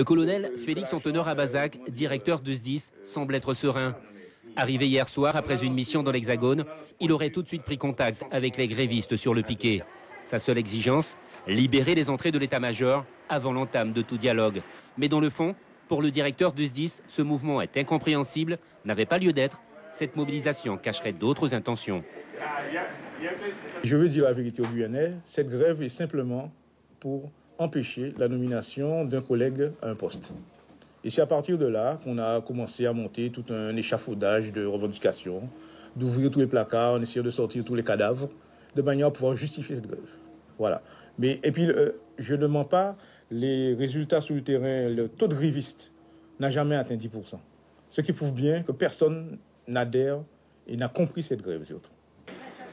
Le colonel Félix Anteneur Abazac, directeur de SDIS, semble être serein. Arrivé hier soir après une mission dans l'Hexagone, il aurait tout de suite pris contact avec les grévistes sur le piquet. Sa seule exigence, libérer les entrées de l'état-major avant l'entame de tout dialogue. Mais dans le fond, pour le directeur du SDIS, ce mouvement est incompréhensible, n'avait pas lieu d'être. Cette mobilisation cacherait d'autres intentions. Je veux dire la vérité au Guyannais, cette grève est simplement pour empêcher la nomination d'un collègue à un poste. Et c'est à partir de là qu'on a commencé à monter tout un échafaudage de revendications, d'ouvrir tous les placards en essayant de sortir tous les cadavres, de manière à pouvoir justifier cette grève. Voilà. Mais, et puis, euh, je ne mens pas, les résultats sur le terrain, le taux de grévistes n'a jamais atteint 10%. Ce qui prouve bien que personne n'adhère et n'a compris cette grève surtout.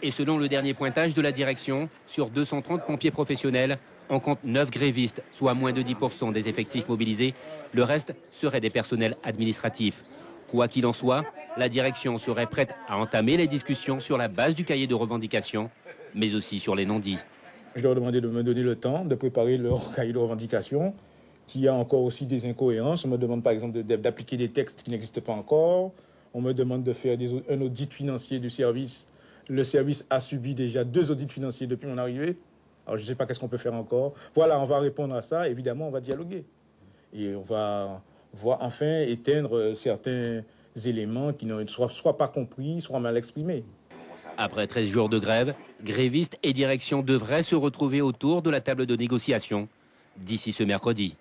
Et selon le dernier pointage de la direction, sur 230 pompiers professionnels, on compte 9 grévistes, soit moins de 10% des effectifs mobilisés. Le reste serait des personnels administratifs. Quoi qu'il en soit, la direction serait prête à entamer les discussions sur la base du cahier de revendication, mais aussi sur les non-dits. Je leur ai de me donner le temps de préparer leur cahier de revendication, qui a encore aussi des incohérences. On me demande par exemple d'appliquer des textes qui n'existent pas encore. On me demande de faire un audit financier du service. Le service a subi déjà deux audits financiers depuis mon arrivée. Alors je ne sais pas qu'est-ce qu'on peut faire encore. Voilà, on va répondre à ça. Évidemment, on va dialoguer. Et on va voir enfin éteindre certains éléments qui ne soient soit pas compris, soit mal exprimés. Après 13 jours de grève, grévistes et direction devraient se retrouver autour de la table de négociation d'ici ce mercredi.